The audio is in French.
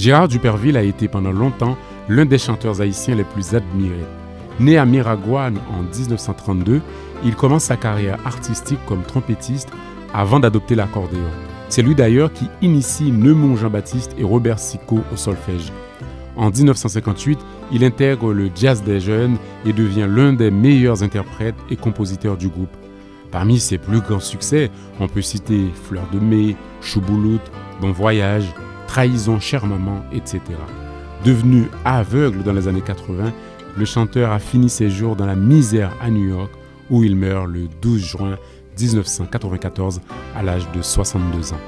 Gérard Duperville a été pendant longtemps l'un des chanteurs haïtiens les plus admirés. Né à Miragua en 1932, il commence sa carrière artistique comme trompettiste avant d'adopter l'accordéon. C'est lui d'ailleurs qui initie Neumont Jean-Baptiste et Robert Sicot au solfège. En 1958, il intègre le jazz des jeunes et devient l'un des meilleurs interprètes et compositeurs du groupe. Parmi ses plus grands succès, on peut citer Fleur de mai, Choubouloute, Bon voyage, Trahison, cher maman, etc. Devenu aveugle dans les années 80, le chanteur a fini ses jours dans la misère à New York où il meurt le 12 juin 1994 à l'âge de 62 ans.